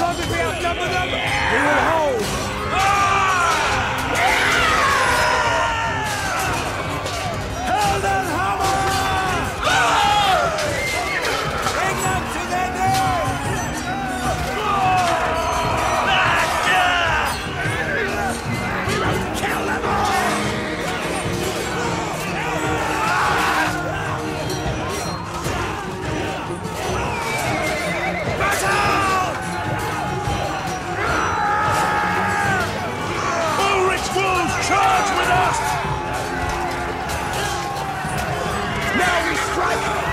love long as we outnumber them, we with us! Now we strike!